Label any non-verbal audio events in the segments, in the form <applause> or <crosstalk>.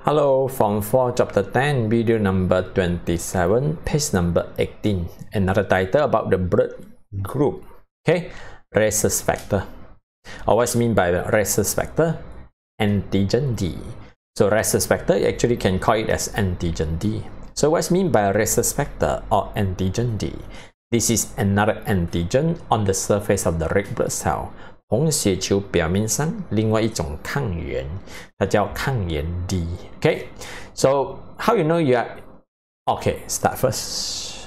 Hello, Form 4, Chapter 10, video number 27, page number 18. Another title about the blood group. Okay, rhesus factor. Or what's mean by rhesus factor? Antigen D. So rhesus factor, you actually can call it as antigen D. So what's mean by rhesus factor or antigen D? This is another antigen on the surface of the red blood cell 红血球表面上另外一种抗原，它叫抗原 D。OK，so how you know you are？OK，start first.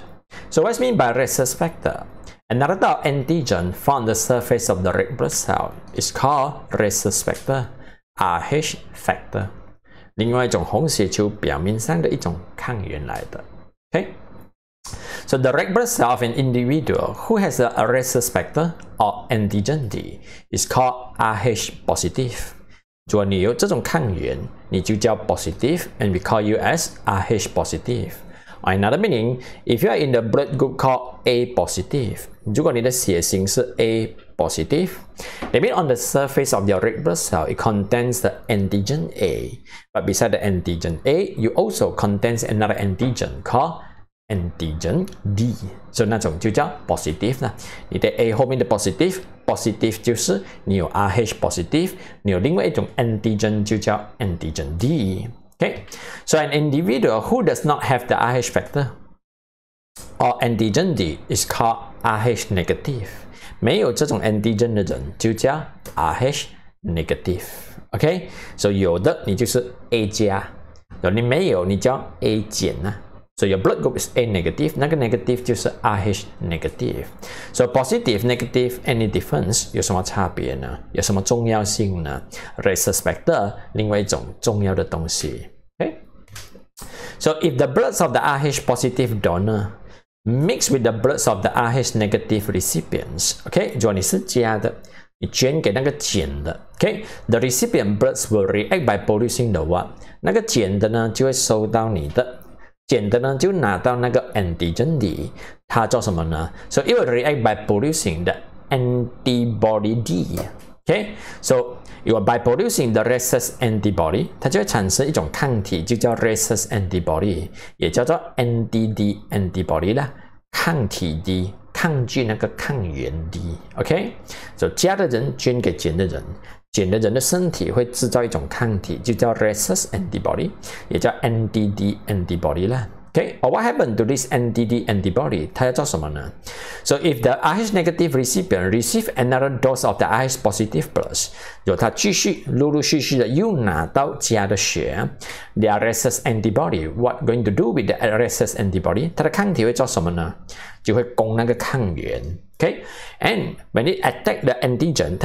So what's mean by rhesus factor? Another type antigen found the surface of the red blood cell is called rhesus factor, Rh factor. 另外一种红血球表面上的一种抗原来的。，OK So the red blood cell of an individual who has a rhesus factor or antigen D is called Rh positive. 如果你有这种抗原，你就叫 positive and we call you as Rh positive. Or another meaning, if you are in the blood group called A positive, 如果你的血型是 A positive, that means on the surface of your red blood cell, it contains the antigen A. But beside the antigen A, you also contains another antigen called antigen D，所以那种就叫 positive 啦。你的 A 后面的 positive，positive 就是你有 Rh positive，你有另外一种 antigen 就叫 antigen D。Okay, so an individual who does not have the Rh factor or antigen D is called Rh negative。没有这种 antigen 的人就叫 Rh negative。OK，所以有的你就是 A 加，你没有你叫 A 减啊。 so your blood group is A negative, 那个 negative 就是 Rh negative。So positive, negative any difference 有什么差别呢？有什么重要性呢？Rhesus factor So if the bloods of the Rh positive donor mixed with the bloods of the Rh negative recipients, okay，如果你是加的。你捐给那个减的，OK，the、okay? recipient bloods will react by producing the what？那个减的呢，就会收到你的减的呢就拿到那个 antigen D，它做什么呢？So it will react by producing the antibody D，OK？So you are by producing the rhesus antibody，它就会产生一种抗体，就叫 rhesus antibody，也叫做 NDD antibody 啦，抗体 D，抗拒那个抗原 D。OK，so 加的人捐给减的人。减的人的身体会制造一种抗体，就叫 rhesus antibody，也叫 NDD antibody 了。Okay, or what happened to this anti-D antibody? 它要做什么呢？So if the Rh negative recipient receive another dose of the Rh positive the rhesus antibody what going to do with the rhesus and when it attack the antigen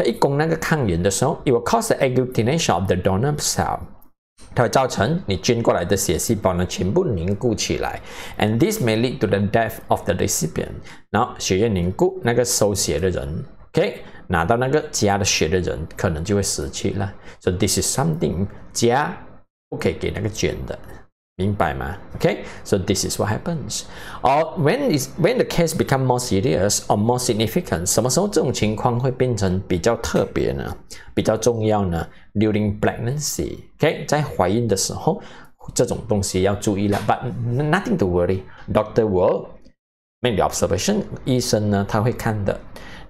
it will cause the agglutination of the donor cell。它会造成你捐过来的血细胞呢全部凝固起来，and this may lead to the death of the recipient。然后血液凝固，那个收血的人，OK，拿到那个加的血的人可能就会死去了。So this is something 加不可以给那个捐的。明白吗？Okay, so this is what happens. Or when is when the case become more serious or more significant，什么时候这种情况会变成比较特别呢？比较重要呢？During pregnancy, okay，在怀孕的时候，这种东西要注意了。But nothing to worry. Doctor will make the observation. 医生呢，他会看的。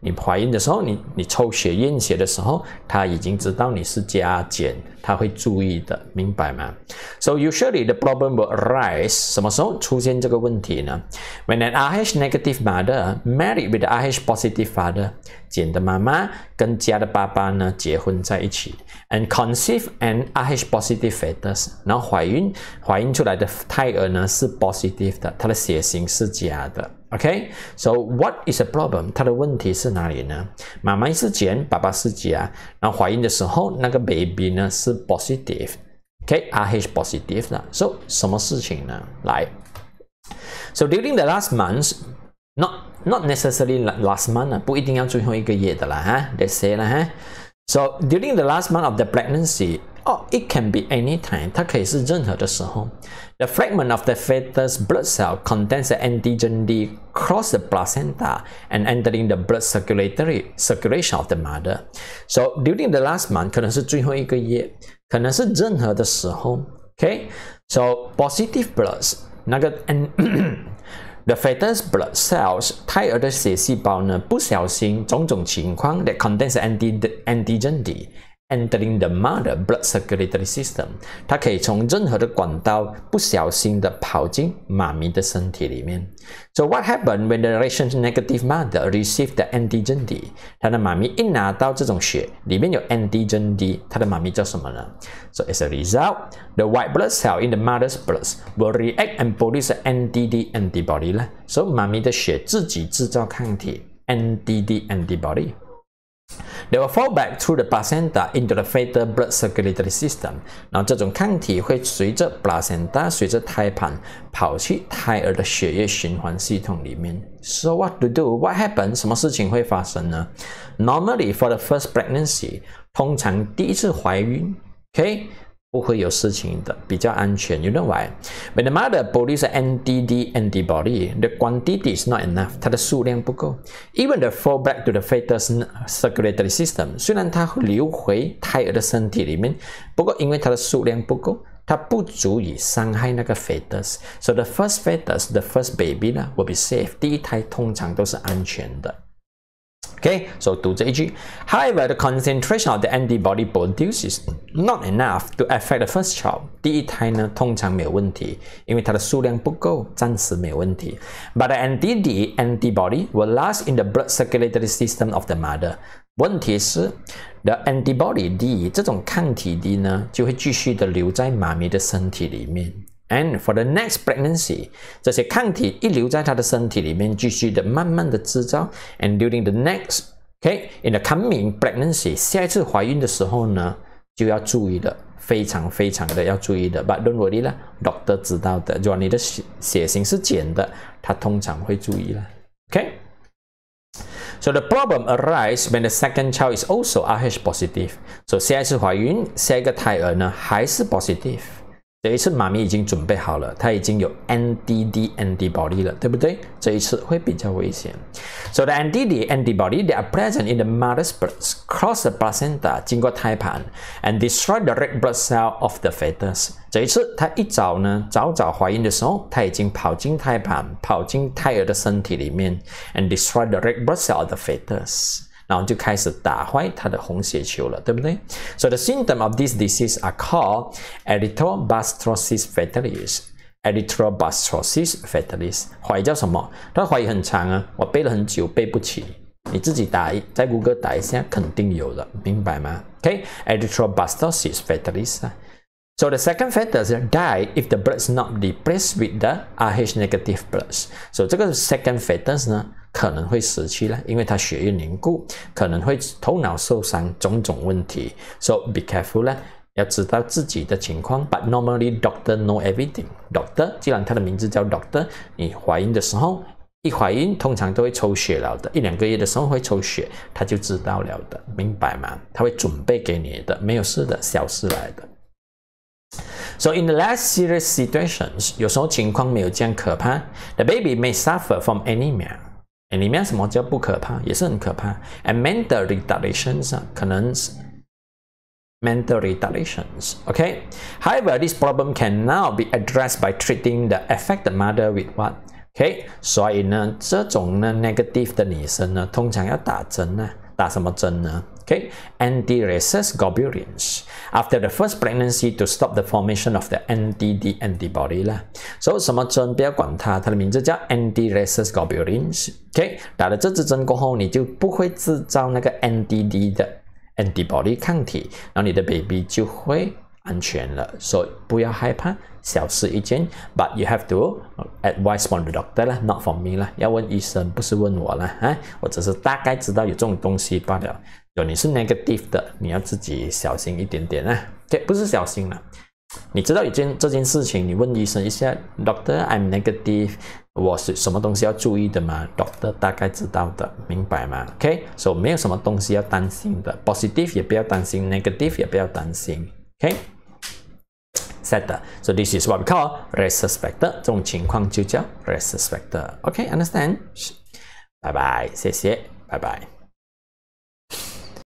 你怀孕的时候，你你抽血验血的时候，他已经知道你是加减，他会注意的，明白吗？So usually the problem will arise，什么时候出现这个问题呢？When an Rh negative mother married with Rh positive father，减的妈妈跟加的爸爸呢结婚在一起，and conceive an Rh positive fetus，然后怀孕，怀孕出来的胎儿呢是 positive 的，它的血型是加的。OK，so what is the problem？它的问题是哪里呢？妈妈是减，爸爸是加，然后怀孕的时候那个 baby 呢是 positive，OK，Rh positive 的。So 什么事情呢？来，so during the last months，not not necessarily last month 啊，不一定要最后一个月的啦哈，Let's say 啦哈。So during the last month of the pregnancy, oh, it can be any time. 它可以是任何的时候。The fragment of the fetus blood cell contains the antigen D cross the placenta and entering the blood circulatory circulation of the mother. So during the last month, 可能是最后一个月，可能是任何的时候。 Okay, so positive bloods 那个 <clears throat> N the fetus blood cells 胎儿的血细胞呢，不小心种种情况 that contains anti antigen D entering the mother blood circulatory system，它可以从任何的管道不小心的跑进妈咪的身体里面。So what happened when the reaction negative mother received the antigen D？她的妈咪一拿到这种血，里面有 antigen D，她的妈咪叫什么呢？So as a result, the white blood cell in the mother's blood will react and produce an anti-D antibody 啦。So 妈咪的血自己制造抗体 anti-D antibody。They will fall back through the placenta into the fetal blood circulatory system。然后这种抗体会随着 placenta，随着胎盘跑去胎儿的血液循环系统里面。So what to do? What happens? 什么事情会发生呢？Normally for the first pregnancy，通常第一次怀孕，OK。不会有事情的，比较安全。You know why? When the mother produces NDD antibody, the quantity is not enough. 它的数量不够。Even the fall back to the fetus circulatory system，虽然它流回胎儿的身体里面，不过因为它的数量不够，它不足以伤害那个 fetus。So the first fetus, the first baby 呢，will be safe。第一胎通常都是安全的。Okay, so 2Jg. However, the concentration of the antibody produced is not enough to affect the first child. 第一胎呢，通常没有问题，因为它的数量不够，暂时没有问题。But the anti-D antibody will last in the blood circulatory system of the mother. 问题是，the antibody D 这种抗体 D 呢，就会继续的留在妈咪的身体里面。And for the next pregnancy，这些抗体一留在她的身体里面，继续的慢慢的制造。And during the next，OK，in the coming pregnancy，下一次怀孕的时候呢，就要注意的，非常非常的要注意的。But don't worry 啦，doctor 知道的。如果你的血血型是碱的，他通常会注意了。OK。So the problem arise when the second child is also Rh positive. So 下一次怀孕，下一个胎儿呢还是 positive。这一次妈咪已经准备好了，她已经有 NDD antibody 了，对不对？这一次会比较危险。So the NDD antibody they are present in the mother's blood, cross the placenta，经过胎盘，and destroy the red blood cell of the fetus。这一次她一早呢，早早怀孕的时候，她已经跑进胎盘，跑进胎儿的身体里面，and destroy the red blood cell of the fetus。然后就开始打坏它的红血球了，对不对？So the symptom of this disease are called erythroblastosis fetalis. Erythroblastosis fetalis，怀疑叫什么？它怀疑很长啊，我背了很久，背不起。你自己打一，在谷歌打一下，肯定有的，明白吗？OK，erythroblastosis fetalis。So the second factor die if the blood is not replaced with the Rh negative blood. So 这个 second factor 呢，可能会死去了，因为他血液凝固，可能会头脑受伤，种种问题。So be careful 啦，要知道自己的情况。But normally doctor know everything. Doctor，既然他的名字叫 doctor，你怀孕的时候，一怀孕通常都会抽血了的，一两个月的时候会抽血，他就知道了的，明白吗？他会准备给你的，没有事的，小事来的。So in the less serious situations，有时候情况没有这样可怕，the baby may suffer from anemia。里面什么叫不可怕，也是很可怕。And mental retardations 啊，可能是 mental retardations。OK。However, this problem can now be addressed by treating the affected mother with what? OK。所以呢，这种呢 negative 的女生呢，通常要打针呢，打什么针呢 okay, anti-rhesus globulins. after the first pregnancy to stop the formation of the anti-D antibody So, 啦。所以什么针不要管它，它的名字叫 anti-rhesus globulins。OK，打了这支针过后，你就不会制造那个 anti-D 的 antibody 抗体，然后你的 baby 就会安全了。所以不要害怕，小事一件，but you have to Advice from the doctor 啦，not from me 啦，要问医生，不是问我啦。啊，我只是大概知道有这种东西罢了。有你是 negative 的，你要自己小心一点点啊。K，，不是小心了。你知道一件这件事情，你问医生一下，Doctor，I'm negative，我是什么东西要注意的吗？Doctor 大概知道的，明白吗？OK，所以没有什么东西要担心的，positive 也不要担心，negative 也不要担心，OK。setter. So this is what we call rhesus factor. 这种情况就叫 rhesus factor. Okay, understand? Bye bye. 谢谢. Bye bye.